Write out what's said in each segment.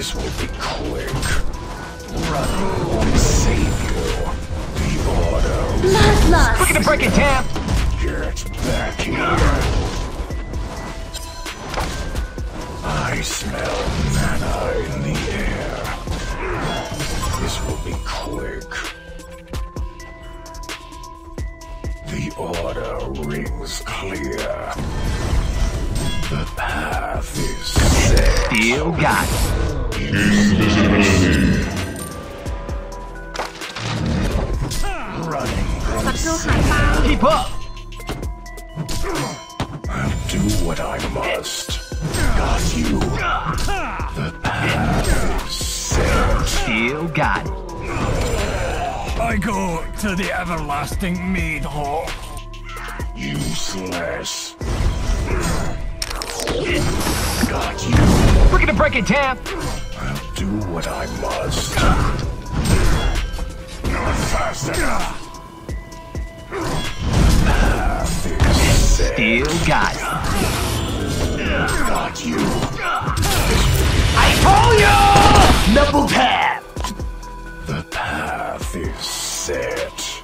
This will be quick. Running won't save you. The order. Bloodlust. At the break it, Tam. Get back here. I smell mana in the Invisibility. Keep up! I'll do what I must. Got you. The path is set. Still got it. I go to the everlasting maid hall. Useless. Got you. We're gonna break it, Taff! do what I must. Not fast enough. Still got it. Got you. I told you! Double tap! The path is set.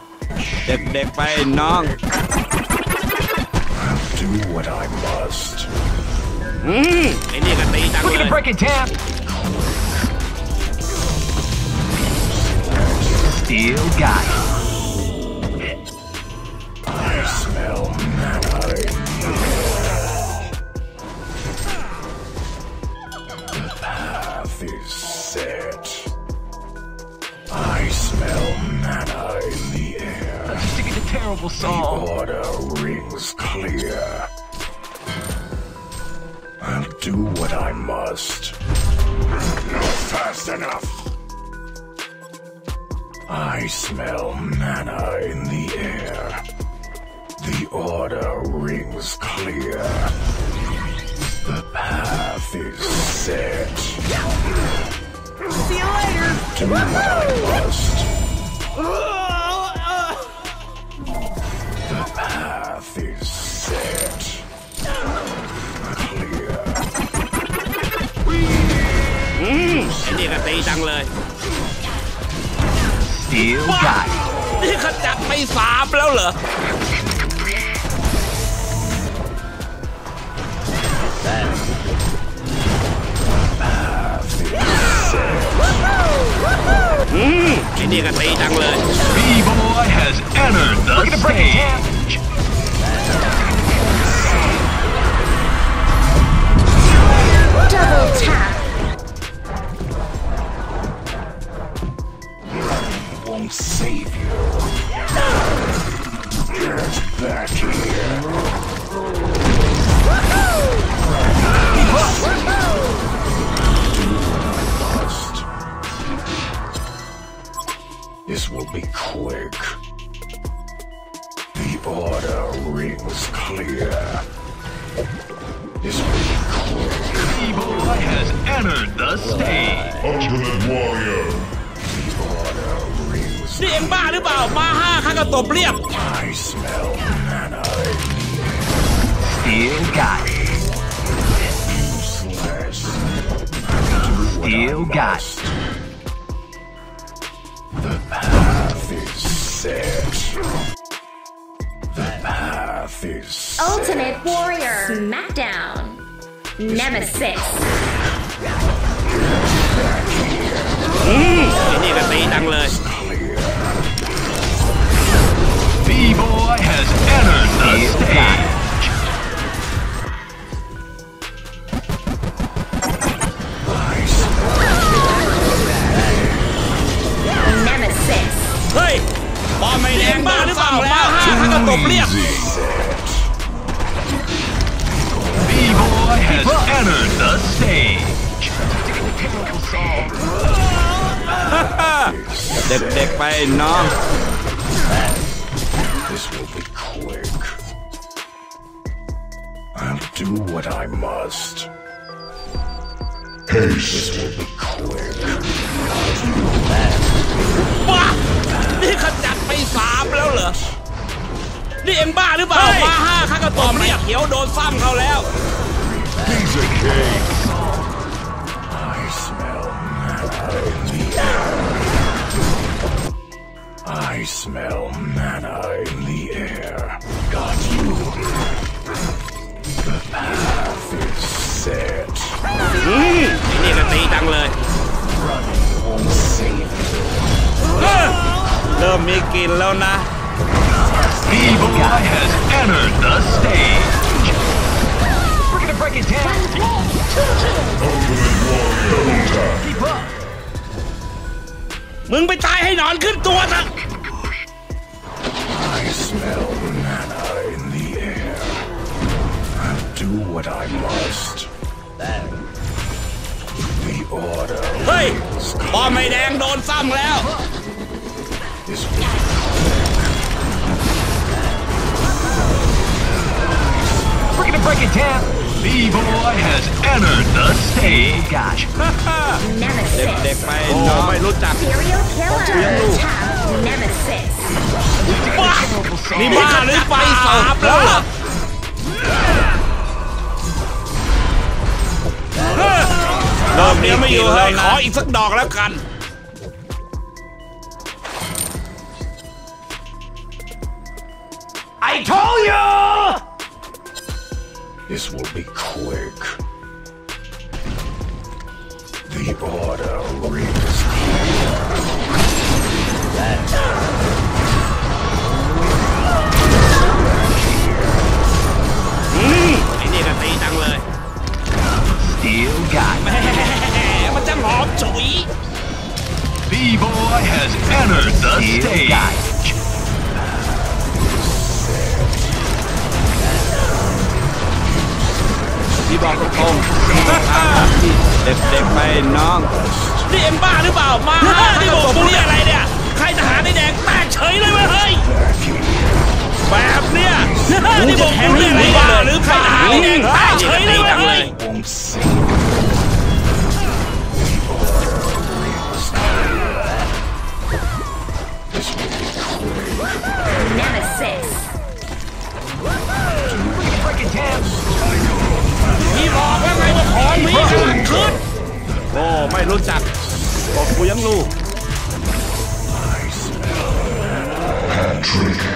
Dip, dip, hey, nong. Do what I must. Mm. Look at the breaking tap! Still got it. I smell the path is set. I smell mana in the air. Terrible The order rings clear. I'll do what I must. Not fast enough. I smell mana in the air. The order rings clear. The path is set. See you later. To what I. The path is set. Clear. Mmm, anh đi ra tí tăng lên ตีจังเลย Still got it. นี่ขจัดไปสามแล้วเหรอ อืมไอ้นี่ก็ตีจังเลย B-Boy has entered the Look at the break it, Tam. stage. The order rings clear. This will be quick. B-Boy has entered the stage. Ultimate Warrior. The order rings นี่เอ็งบ้าหรือเปล่า มาห้าข้าก็ตบเรียบ I smell mana in Still got it. useless. Still got it. is Ultimate Warrior Smackdown Nemesis. Mm, B-boy. เด็กๆไปน้อง This will be quick. I'll do what I must. This Haste. will be quick. ว้านี่ขจัดไปสามแล้วเหรอ นี่เอ็งบ้าหรือเปล่ามาห้าข้าก็ตบเรียบเขียวโดนซ้ำเขาแล้ว Piece of cake. I smell I smell mana in the air. Got you. The path is set. Mm. Cái này là tí Mickey Lona. Evil guy has entered the stage. We're gonna break his head. Ultimate Warrior. Keep up. มึงไปตายให้นอนขึ้นตัวซะ smell mana in the air. I'll do what I must. There. The order. Hey! พอไม่แดงโดนซ้ำแล้ว This We're gonna break it down. B-boy has entered the stage. Gosh. รอเฮ้ยรอบนี้ไม่อยู่เลยขออีกสักดอกแล้วกัน I told you. This will be quick. The order rings clear. นี่ก็ตีจังเลย Still got แหมมันจะหอมฉุย B-Boy has entered the stage. พี่บอกตรงๆเด็กๆไปน้อง นี่เอ็มบ้าหรือเปล่า มาที่บอกกูเนี่ยอะไรเนี่ย ใครทหารในแดงแตกเฉยเลยเว้ยเฮ้ย แบบเนี้ยนี่บอกกูเรื่องอะไบ้าหรือใครหาเองตายเฉยเลยนี่บอกว่าไงว่าขอนพี่ขึ้นขึ้นโอ้ไม่รู้จักบอกกูยังรู้ Patrick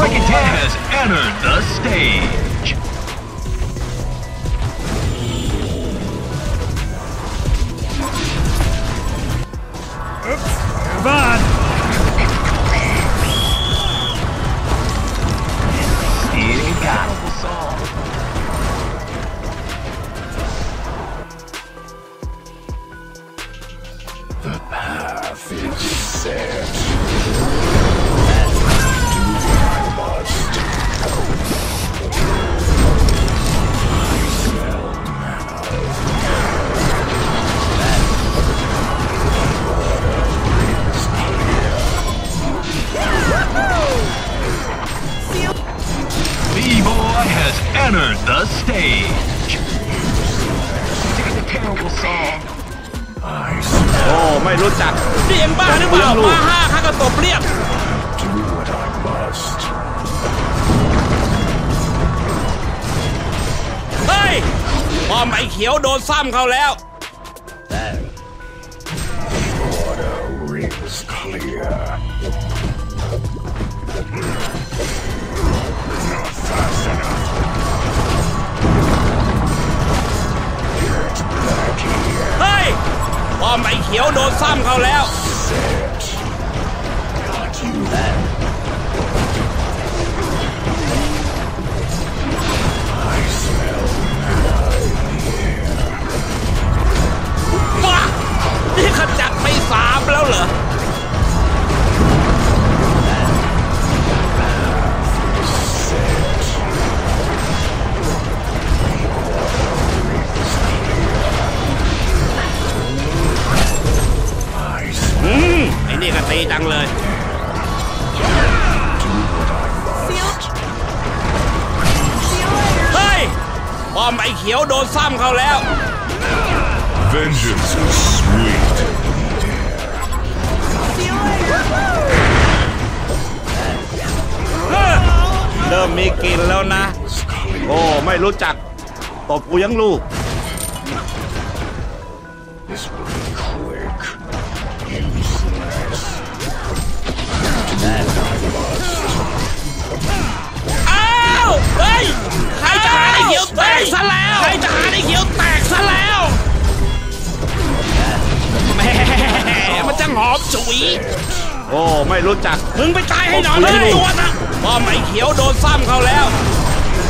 B-Boy has entered the stage. Bad. Still ไม่รู้จัก นี่เอ็มบ้าหรือเปล่ามาห้าข้าก็ตบเรียบ Do what I must. เฮ้ยป้อมไอ้เขียวโดนซ้ำเขาแล้ว Order rings clear. ป้อมไอ้เขียวโดนซ้ำเขาแล้ว ดีจังเลยเฮ้ยป้อมไอเขียวโดนซ้ำเขาแล้ว Vengeance is sweet. เริ่มมีกินแล้วนะ โอ้ ไม่รู้จัก ตบกูยังลูก อ้าวเฮ้ยใครจะหาไอ้เขียวแตกซะแล้วใครจะหาไอ้เขียวแตกซะแล้วแหม่มันจะหอมฉุยโอ้ไม่รู้จักมึงไปตายให้หนอนทั้งตัวนะพอมไอ้เขียวโดนซ้ำเขาแล้ว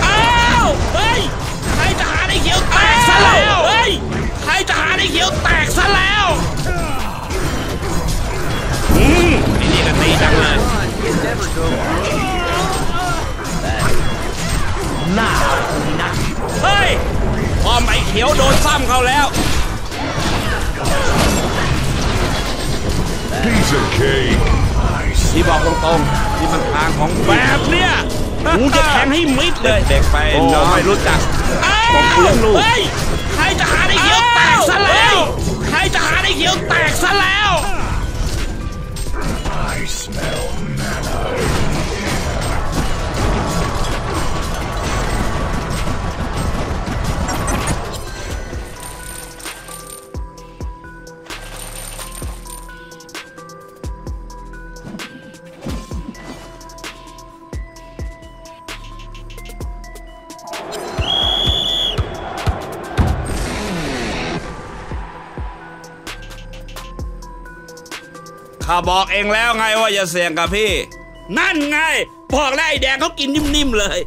อ้าวเฮ้ยใครจะหาไอ้เขียวแตกซะแล้วเฮ้ยใครจะหาไอ้เขียวแตกซะแล้วอืม ไอ้นี่ก็ตีจังเลยเฮ้ยพอมไอ้เขียวโดนซ้ำเขาแล้ว Piece of cake. ที่บอกตรงๆที่มันทางของแบบเนี้ยกูจะแทงให้มิดเลย เด็กไปน้องไม่รู้จักผมกูยังลูก ข้าบอกเองแล้วไงว่าอย่าเสี่ยงกับพี่ นั่นไง บอกแล้วไอ้แดงเขากินนิ่มๆเลย